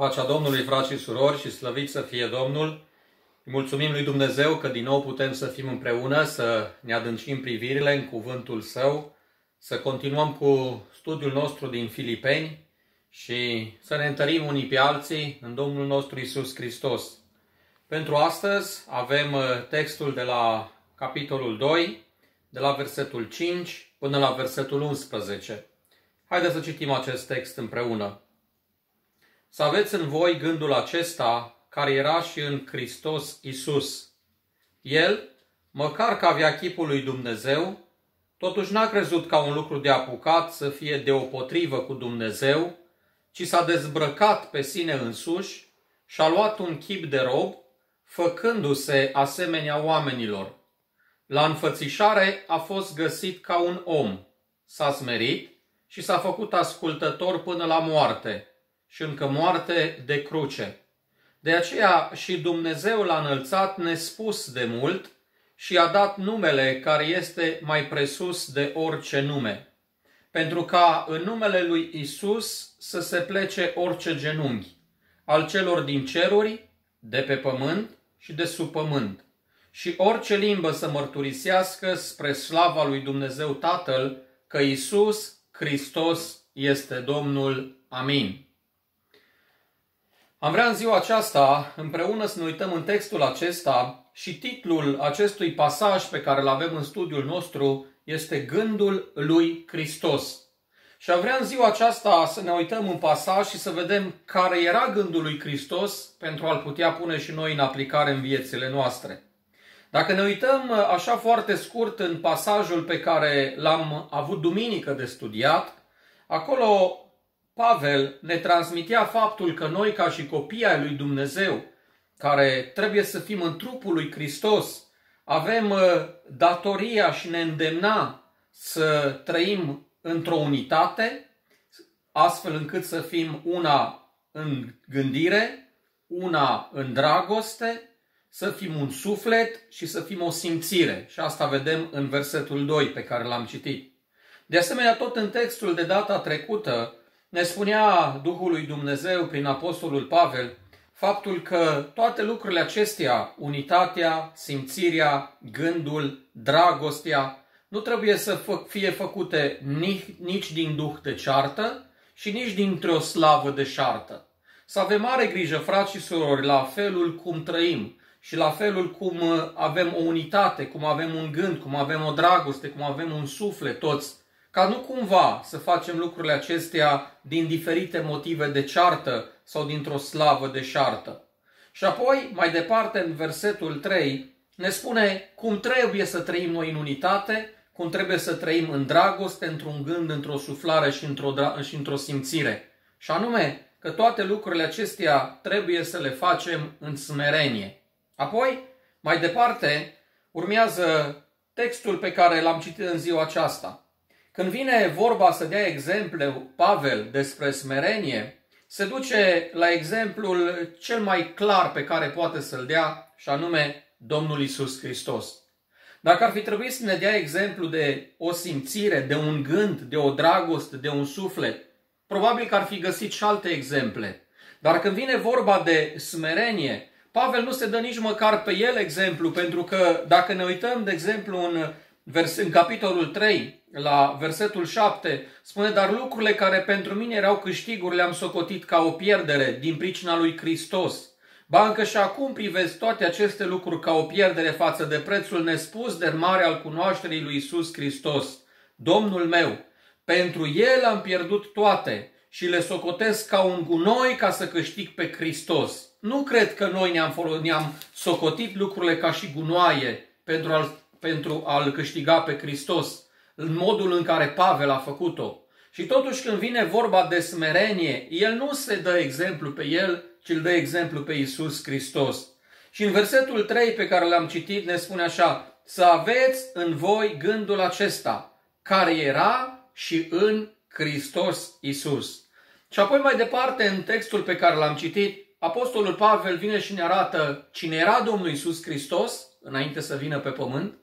Pacea Domnului, frați și surori, și slăvit să fie Domnul. Îi mulțumim lui Dumnezeu că din nou putem să fim împreună, să ne adâncim privirile în cuvântul Său, să continuăm cu studiul nostru din Filipeni și să ne întărim unii pe alții în Domnul nostru Isus Hristos. Pentru astăzi avem uh, textul de la capitolul 2, de la versetul 5 până la versetul 11. Haideți să citim acest text împreună. Să aveți în voi gândul acesta care era și în Hristos Isus. El, măcar că avea chipul lui Dumnezeu, totuși n-a crezut ca un lucru de apucat să fie deopotrivă cu Dumnezeu, ci s-a dezbrăcat pe sine însuși și a luat un chip de rob, făcându-se asemenea oamenilor. La înfățișare a fost găsit ca un om, s-a smerit și s-a făcut ascultător până la moarte și încă moarte de cruce. De aceea și Dumnezeu l-a înălțat nespus de mult și a dat numele care este mai presus de orice nume, pentru ca în numele lui Isus să se plece orice genunchi, al celor din ceruri, de pe pământ și de sub pământ, și orice limbă să mărturisească spre slava lui Dumnezeu Tatăl că Isus Hristos este Domnul. Amin. Am vrea în ziua aceasta împreună să ne uităm în textul acesta și titlul acestui pasaj pe care îl avem în studiul nostru este Gândul lui Hristos. Și am vrea în ziua aceasta să ne uităm în pasaj și să vedem care era gândul lui Hristos pentru a-l putea pune și noi în aplicare în viețile noastre. Dacă ne uităm așa foarte scurt în pasajul pe care l-am avut duminică de studiat, acolo Pavel ne transmitea faptul că noi, ca și copii ai lui Dumnezeu, care trebuie să fim în trupul lui Hristos, avem uh, datoria și ne îndemna să trăim într-o unitate, astfel încât să fim una în gândire, una în dragoste, să fim un suflet și să fim o simțire. Și asta vedem în versetul 2 pe care l-am citit. De asemenea, tot în textul de data trecută, ne spunea Duhul lui Dumnezeu prin Apostolul Pavel faptul că toate lucrurile acestea, unitatea, simțirea, gândul, dragostea, nu trebuie să fie făcute nici, nici din duh de ceartă și nici dintr-o slavă de șartă. Să avem mare grijă, frați și surori, la felul cum trăim și la felul cum avem o unitate, cum avem un gând, cum avem o dragoste, cum avem un suflet toți ca nu cumva să facem lucrurile acestea din diferite motive de ceartă sau dintr-o slavă de șartă. Și apoi, mai departe, în versetul 3, ne spune cum trebuie să trăim noi în unitate, cum trebuie să trăim în dragoste, într-un gând, într-o suflare și într-o, și într-o simțire. Și anume că toate lucrurile acestea trebuie să le facem în smerenie. Apoi, mai departe, urmează textul pe care l-am citit în ziua aceasta. Când vine vorba să dea exemplu Pavel despre smerenie, se duce la exemplul cel mai clar pe care poate să-l dea, și anume Domnul Isus Hristos. Dacă ar fi trebuit să ne dea exemplu de o simțire, de un gând, de o dragoste, de un suflet, probabil că ar fi găsit și alte exemple. Dar când vine vorba de smerenie, Pavel nu se dă nici măcar pe el exemplu, pentru că dacă ne uităm, de exemplu, în, vers, în capitolul 3, la versetul 7, spune, dar lucrurile care pentru mine erau câștiguri le-am socotit ca o pierdere din pricina lui Hristos. Ba încă și acum privesc toate aceste lucruri ca o pierdere față de prețul nespus de mare al cunoașterii lui Isus Hristos, Domnul meu. Pentru El am pierdut toate și le socotesc ca un gunoi ca să câștig pe Hristos. Nu cred că noi ne-am, ne-am socotit lucrurile ca și gunoaie pentru a-L, pentru a-L câștiga pe Hristos în modul în care Pavel a făcut-o. Și totuși când vine vorba de smerenie, el nu se dă exemplu pe el, ci îl dă exemplu pe Isus Hristos. Și în versetul 3 pe care l-am citit ne spune așa, să aveți în voi gândul acesta, care era și în Hristos Isus. Și apoi mai departe, în textul pe care l-am citit, Apostolul Pavel vine și ne arată cine era Domnul Isus Hristos înainte să vină pe pământ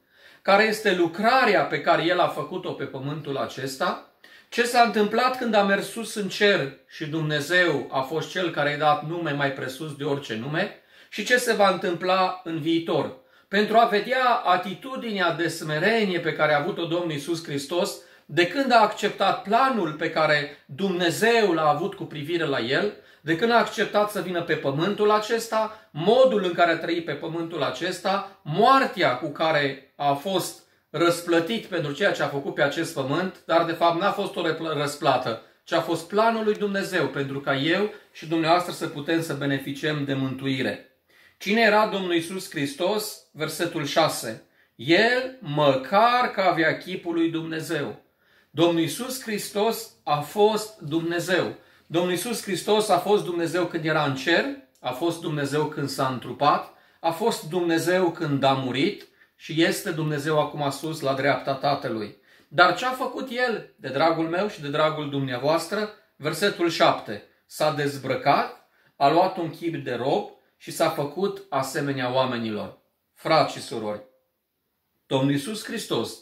care este lucrarea pe care El a făcut-o pe pământul acesta Ce s-a întâmplat când a mers sus în cer și Dumnezeu a fost cel care i-a dat nume mai presus de orice nume și ce se va întâmpla în viitor. Pentru a vedea atitudinea de smerenie pe care a avut-o Domnul Isus Hristos de când a acceptat planul pe care Dumnezeu l-a avut cu privire la el, de când a acceptat să vină pe pământul acesta, modul în care a trăit pe pământul acesta, moartea cu care a fost răsplătit pentru ceea ce a făcut pe acest pământ, dar de fapt n-a fost o răsplată, ci a fost planul lui Dumnezeu pentru ca eu și dumneavoastră să putem să beneficiem de mântuire. Cine era Domnul Isus Hristos? Versetul 6. El, măcar că avea chipul lui Dumnezeu. Domnul Isus Hristos a fost Dumnezeu. Domnul Isus Hristos a fost Dumnezeu când era în cer, a fost Dumnezeu când s-a întrupat, a fost Dumnezeu când a murit și este Dumnezeu acum sus la dreapta Tatălui. Dar ce a făcut El de dragul meu și de dragul dumneavoastră? Versetul 7. S-a dezbrăcat, a luat un chip de rob și s-a făcut asemenea oamenilor. Frați și surori, Domnul Iisus Hristos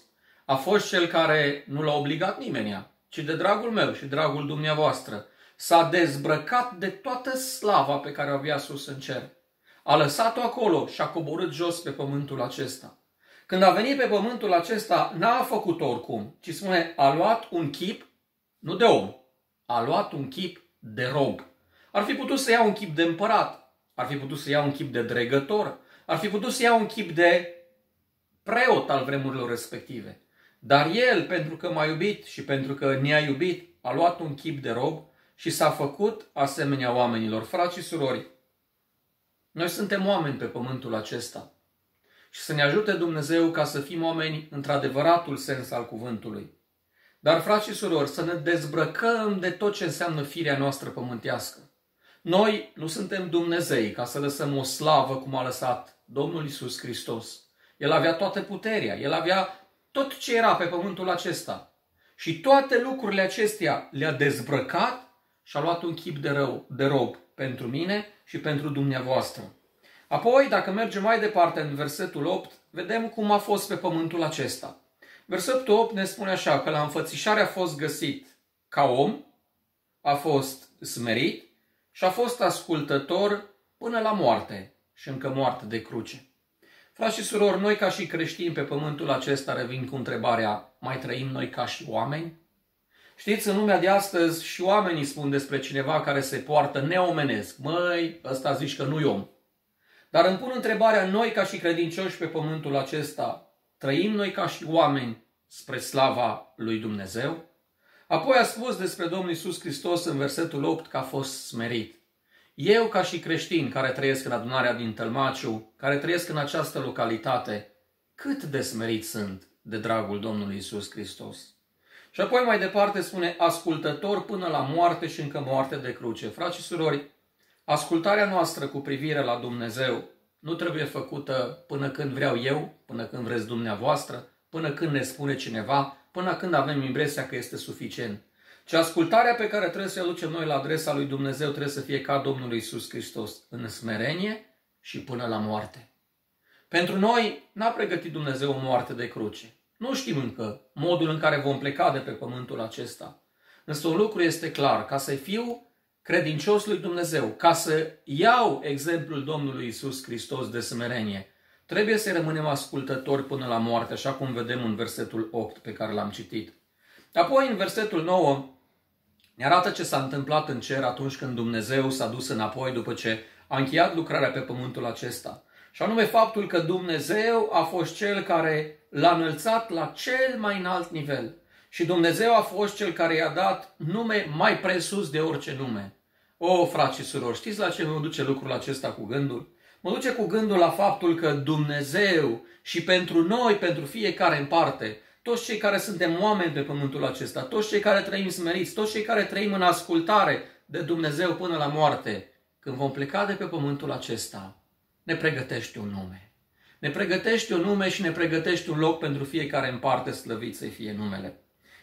a fost cel care nu l-a obligat nimeni, ci de dragul meu și dragul dumneavoastră s-a dezbrăcat de toată slava pe care o avea sus în cer. A lăsat-o acolo și a coborât jos pe pământul acesta. Când a venit pe pământul acesta, n-a făcut-o oricum, ci spune, a luat un chip, nu de om, a luat un chip de rob. Ar fi putut să ia un chip de împărat, ar fi putut să ia un chip de dregător, ar fi putut să ia un chip de preot al vremurilor respective. Dar el, pentru că m-a iubit și pentru că ne-a iubit, a luat un chip de rob și s-a făcut asemenea oamenilor. Frați și surori, noi suntem oameni pe pământul acesta. Și să ne ajute Dumnezeu ca să fim oameni într-adevăratul sens al cuvântului. Dar, frați și surori, să ne dezbrăcăm de tot ce înseamnă firea noastră pământească. Noi nu suntem Dumnezei ca să lăsăm o slavă cum a lăsat Domnul Isus Hristos. El avea toată puterea, el avea tot ce era pe pământul acesta. Și toate lucrurile acestea le-a dezbrăcat și a luat un chip de, rău, de rob pentru mine și pentru dumneavoastră. Apoi, dacă mergem mai departe în versetul 8, vedem cum a fost pe pământul acesta. Versetul 8 ne spune așa, că la înfățișare a fost găsit ca om, a fost smerit și a fost ascultător până la moarte și încă moarte de cruce. Frați și surori, noi ca și creștini pe pământul acesta revin cu întrebarea, mai trăim noi ca și oameni? Știți, în lumea de astăzi și oamenii spun despre cineva care se poartă neomenesc. Măi, ăsta zici că nu-i om. Dar îmi pun întrebarea, noi ca și credincioși pe pământul acesta, trăim noi ca și oameni spre slava lui Dumnezeu? Apoi a spus despre Domnul Isus Hristos în versetul 8 că a fost smerit. Eu, ca și creștin care trăiesc în adunarea din Tălmaciu, care trăiesc în această localitate, cât de smerit sunt de dragul Domnului Isus Hristos. Și apoi mai departe spune, ascultător până la moarte și încă moarte de cruce. Frați și surori, ascultarea noastră cu privire la Dumnezeu nu trebuie făcută până când vreau eu, până când vreți dumneavoastră, până când ne spune cineva, până când avem impresia că este suficient. Ci ascultarea pe care trebuie să o aducem noi la adresa lui Dumnezeu trebuie să fie ca Domnul Isus Hristos, în smerenie și până la moarte. Pentru noi n-a pregătit Dumnezeu o moarte de cruce. Nu știm încă modul în care vom pleca de pe pământul acesta. Însă un lucru este clar, ca să fiu credincios lui Dumnezeu, ca să iau exemplul Domnului Isus Hristos de smerenie, trebuie să rămânem ascultători până la moarte, așa cum vedem în versetul 8 pe care l-am citit. Apoi, în versetul 9, ne arată ce s-a întâmplat în cer atunci când Dumnezeu s-a dus înapoi după ce a încheiat lucrarea pe pământul acesta. Și anume faptul că Dumnezeu a fost cel care l-a înălțat la cel mai înalt nivel. Și Dumnezeu a fost cel care i-a dat nume mai presus de orice nume. O, frați și surori, știți la ce mă duce lucrul acesta cu gândul? Mă duce cu gândul la faptul că Dumnezeu și pentru noi, pentru fiecare în parte, toți cei care suntem oameni pe pământul acesta, toți cei care trăim smeriți, toți cei care trăim în ascultare de Dumnezeu până la moarte, când vom pleca de pe pământul acesta, ne pregătește un nume. Ne pregătește un nume și ne pregătește un loc pentru fiecare în parte slăvit să fie numele.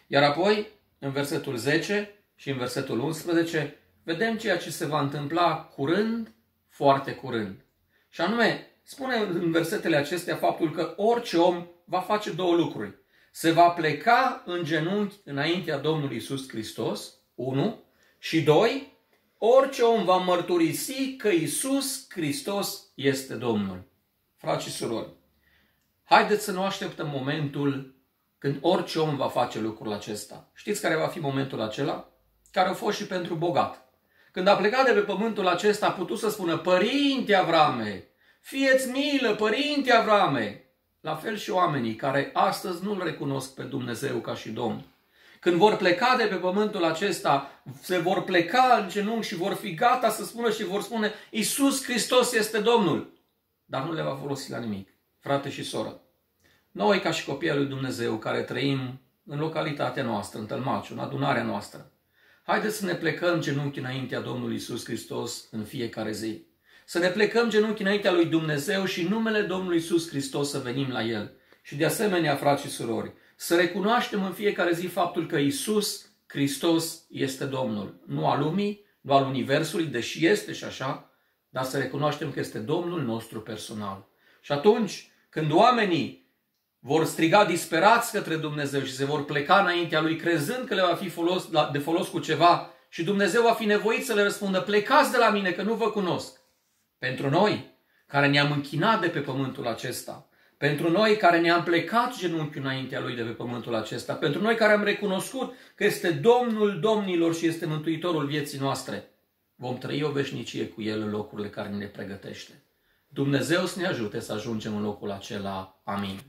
Iar apoi, în versetul 10 și în versetul 11, vedem ceea ce se va întâmpla curând, foarte curând. Și anume, spune în versetele acestea faptul că orice om va face două lucruri. se va pleca în genunchi înaintea Domnului Isus Hristos, 1, și 2, orice om va mărturisi că Isus Hristos este Domnul. Frați și surori, haideți să nu așteptăm momentul când orice om va face lucrul acesta. Știți care va fi momentul acela? Care a fost și pentru bogat. Când a plecat de pe pământul acesta, a putut să spună, Părinte Avrame, fieți milă, Părinte Avrame. La fel și oamenii care astăzi nu-L recunosc pe Dumnezeu ca și Domn. Când vor pleca de pe pământul acesta, se vor pleca în genunchi și vor fi gata să spună și vor spune Iisus Hristos este Domnul. Dar nu le va folosi la nimic, frate și soră. Noi, ca și copii al lui Dumnezeu, care trăim în localitatea noastră, în Tălmaciu, în adunarea noastră, haideți să ne plecăm genunchi înaintea Domnului Isus Hristos în fiecare zi. Să ne plecăm genunchi înaintea lui Dumnezeu și în numele Domnului Isus Hristos să venim la El. Și de asemenea, frați și surori, să recunoaștem în fiecare zi faptul că Isus Hristos este Domnul. Nu al lumii, nu al Universului, deși este și așa, dar să recunoaștem că este Domnul nostru personal. Și atunci, când oamenii vor striga disperați către Dumnezeu și se vor pleca înaintea Lui, crezând că le va fi folos, de folos cu ceva și Dumnezeu va fi nevoit să le răspundă, plecați de la mine că nu vă cunosc. Pentru noi, care ne-am închinat de pe pământul acesta, pentru noi care ne-am plecat genunchiul înaintea Lui de pe pământul acesta, pentru noi care am recunoscut că este Domnul Domnilor și este Mântuitorul vieții noastre, vom trăi o veșnicie cu El în locurile care ne pregătește. Dumnezeu să ne ajute să ajungem în locul acela. Amin.